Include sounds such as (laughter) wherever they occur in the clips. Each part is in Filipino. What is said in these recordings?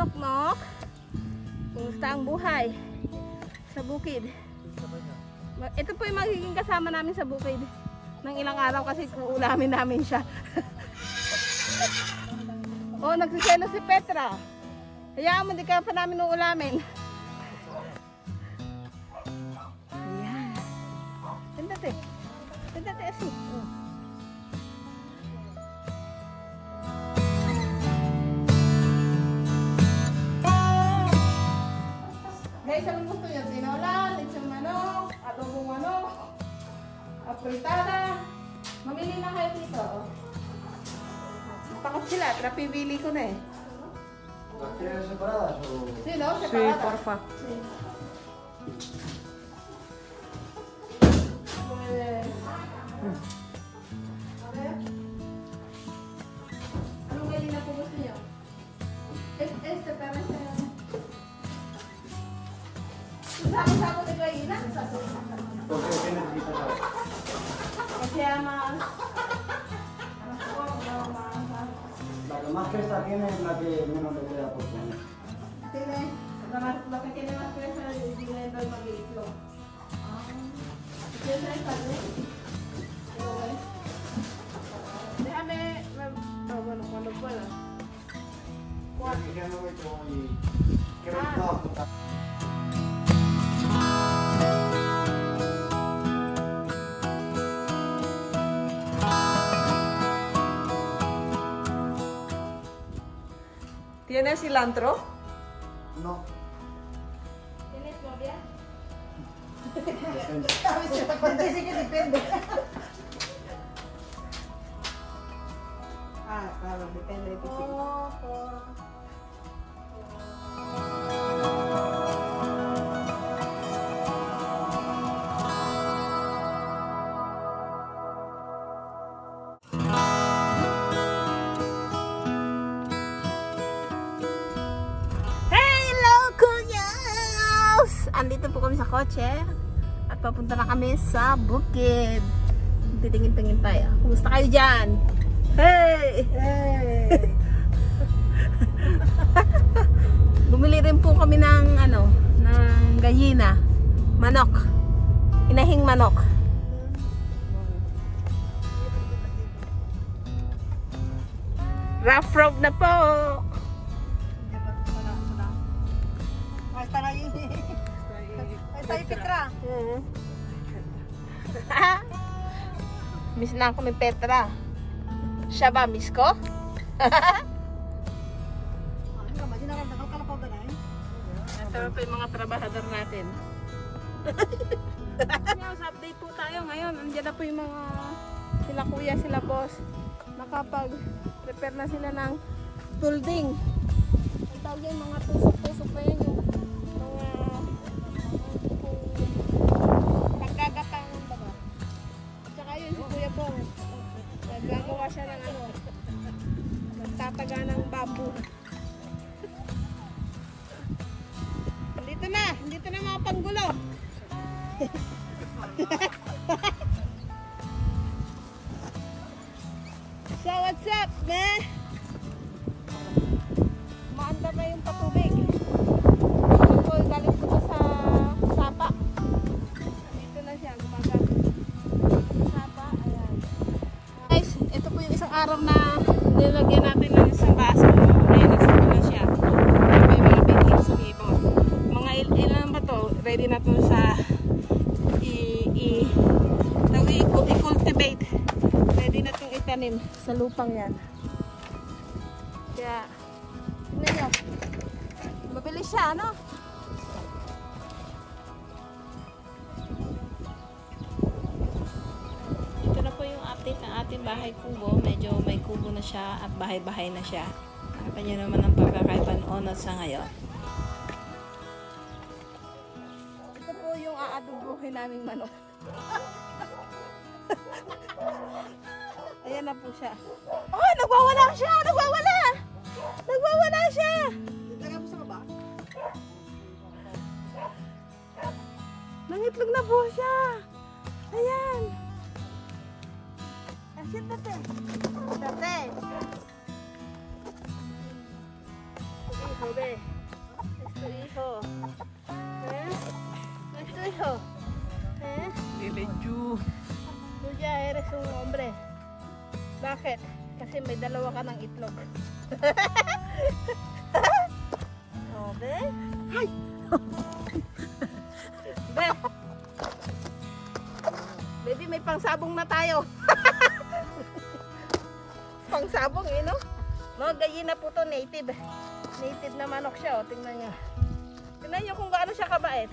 Nok-nok. Kumusta ang buhay sa bukid? Ito po yung magiging kasama namin sa bukid ng ilang araw kasi uulamin namin siya. (laughs) oh, nagsiselo si Petra. Hayaan mo, di ka pa namin uulamin. Apritada. Mamili na kayo dito. Takot sila, trapibili ko na eh. ¿Las quieres separadas o...? Sino? Separada. porfa. Sí. Más... La que más cresta tiene es la que menos le queda por comer. Tiene, lo, más, lo que tiene más presa es el maguito. ¿Quieres saber cuál ¿Tienes cilantro? No. ¿Tienes novia? Depende. (laughs) Dice que depende. ah, claro, depende de tu kotse at papunta na kami sa bukid. Titingin-tingin tayo. Kumusta kayo dyan? Hey! Hey! (laughs) Bumili rin po kami ng ano, ng gallina. Manok. Inahing manok. Rough road na po! Yung Petra. Mm. (laughs) miss na ako ni Petra. Siya ba, miss ko? Ito pa yung mga trabahador natin. News update po tayo ngayon. Andiyan na po yung mga sila kuya, sila boss. Nakapag-prepare na sila ng building. Ang tawag yan, mga tusok-tusok pa yan siya ng ano, nagtataga ng bamboo. Sa lupang yan. Kaya, tignan nyo. Mabilis siya, ano? Ito na po yung update ng ating bahay kubo. Medyo may kubo na siya at bahay-bahay na siya. Nakita nyo naman ang pagkakaiba noon at sa ngayon. Ito po yung aadubuhin naming manok. (laughs) Ayan na po siya. Oh, nagwawala siya! Nagwawala! Nagwawala siya! Nangitlog na po siya! Ayan! Asyat tate! Tate! Joder, es tu hijo. ¿Eh? ¿No es tu hijo? ¿Eh? Liliju. Tú ya eres un hombre. Bakit? Kasi may dalawa ka ng itlog. oh, be? Ay! be! Baby, may pangsabong na tayo. pangsabong, eh, no? No, gallina po to, native. Native na manok siya, oh. Tingnan niyo. Tingnan niyo kung gaano siya kabait.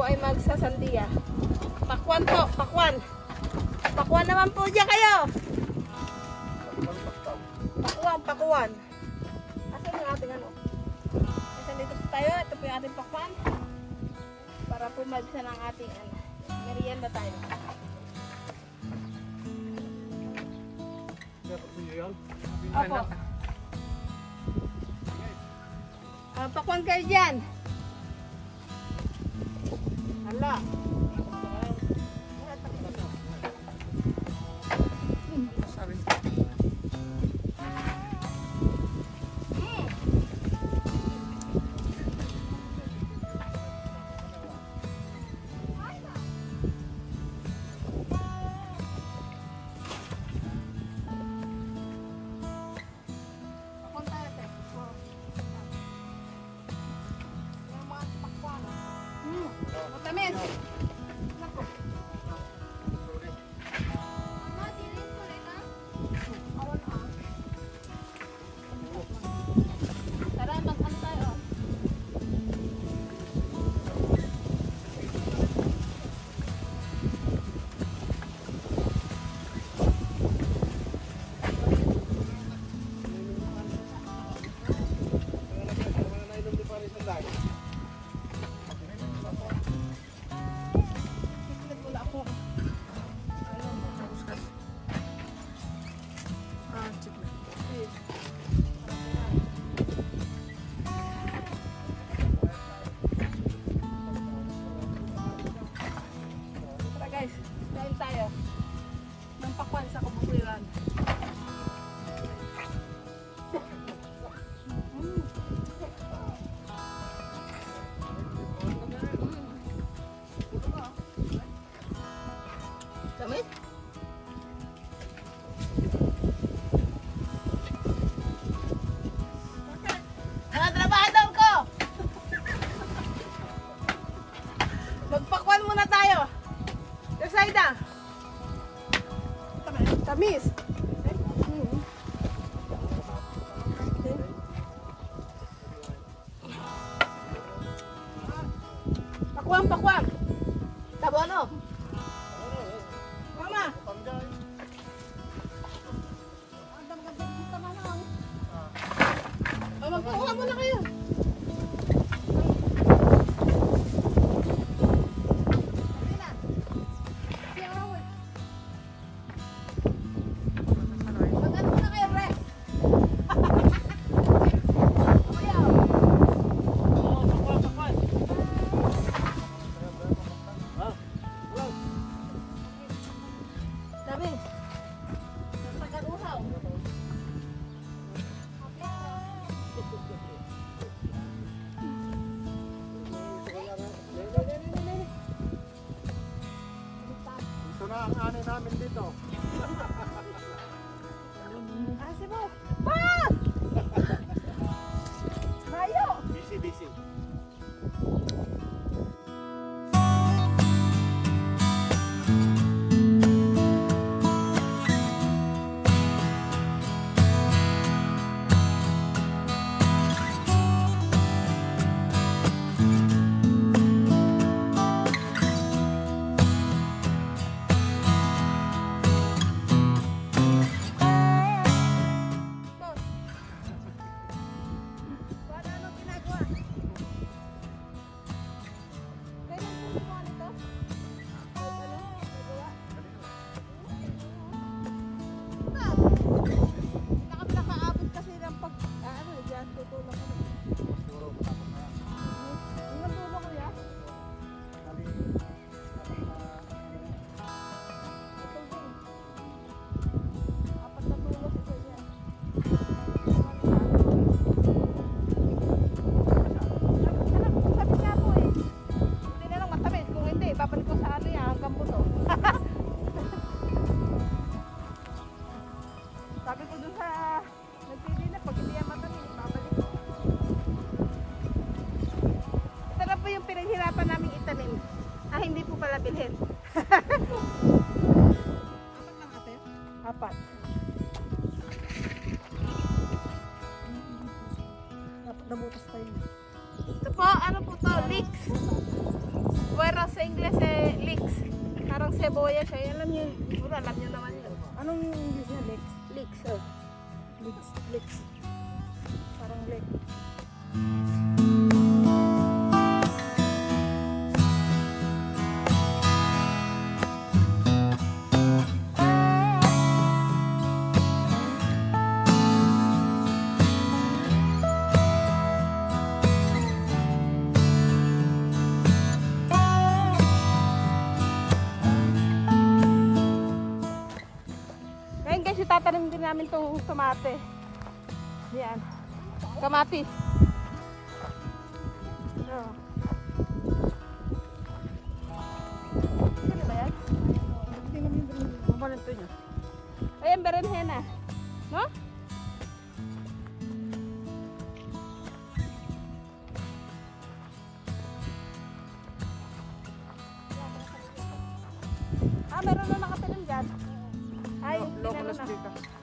Po ay magsasandiya. Pakwan po, pakwan. Pakwan naman po dyan kayo. Pakwan, pakwan. Asan yung ating ano? Asan dito tayo? Ito po yung ating pakwan. Para po magsa ng ating ano, merienda tayo. Opo. Ah, pakwan kayo dyan. Hala. 了。Oh, magkuha muna kayo. Dito. Pala bilhin. Apat lang ate. Apat. Dapat nabutas tayo. Ito po, ano po to? Leeks. Wera sa Ingles eh, leeks. Parang seboya siya. Alam niyo, siguro alam niyo naman yun. Anong English niya? Lex? Leeks, oh. Lex. Leeks. Parang leek. namin tong tomate. Yan. Kamatis. Oh. Sino ba yan? Mabalan to nyo. Ayan, berenhena. No? Ah, meron na nakatilim dyan. Ay, no, hindi na na.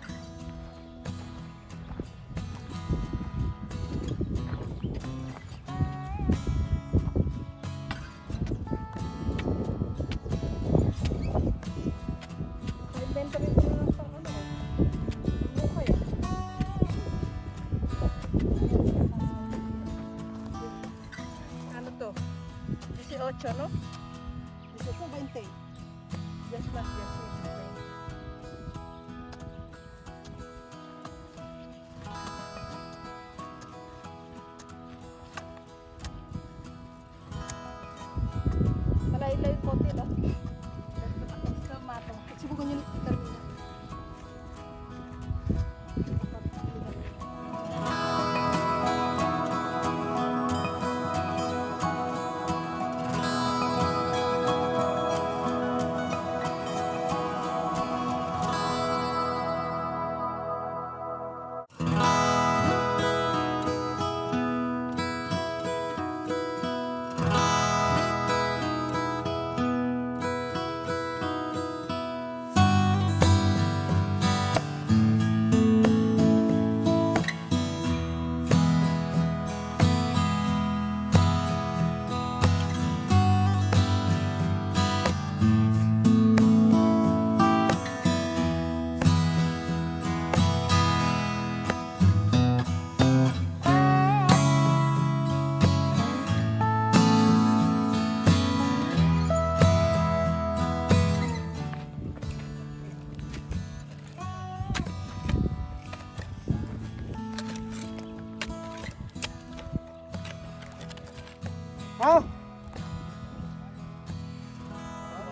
Ha?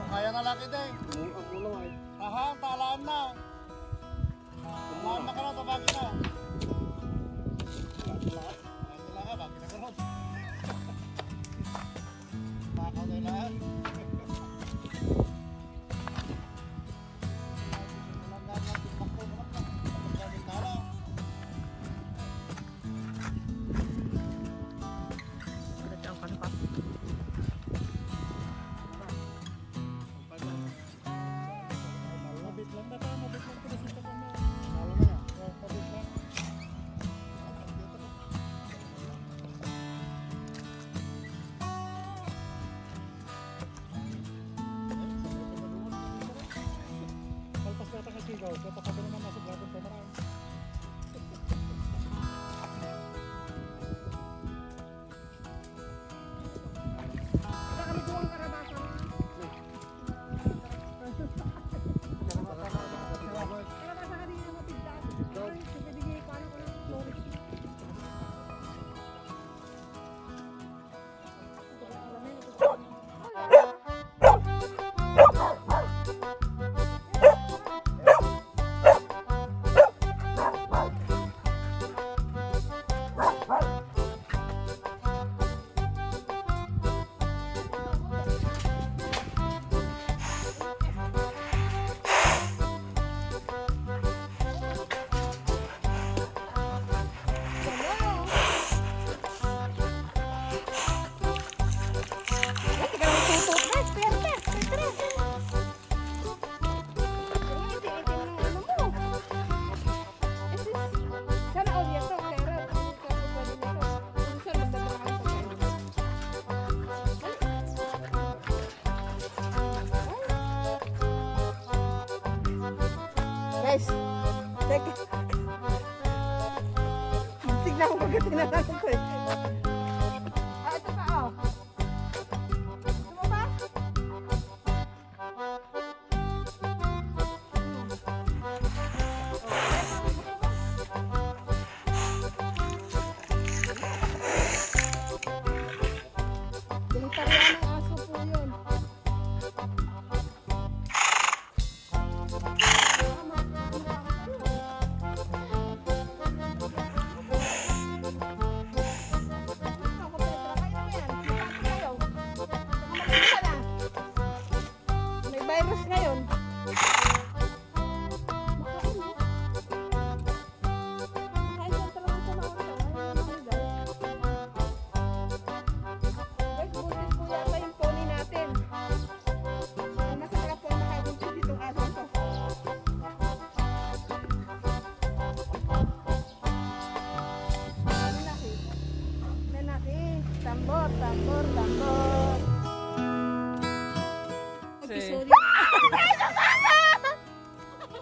Kaya eh. na laki din. Ang ulo ay. Aha, paalaan na. Paalaan na ka na, tabagin na. Bakit na ka, bakit na ka ron. Bakaw na lahat. ikaw, so pakabili guys. Teka. Tignan ko pagkatinanong ko.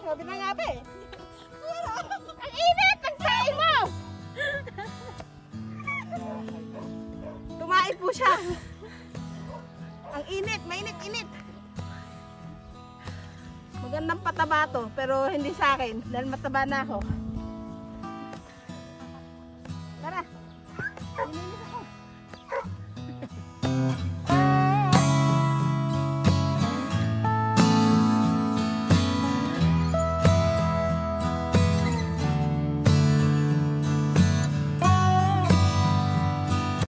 Sabi na nga ba eh. Pero, ang init! Pagsain mo! Tumain po siya. Ang init, mainit, init. Magandang pataba to, pero hindi sa akin, dahil mataba na ako.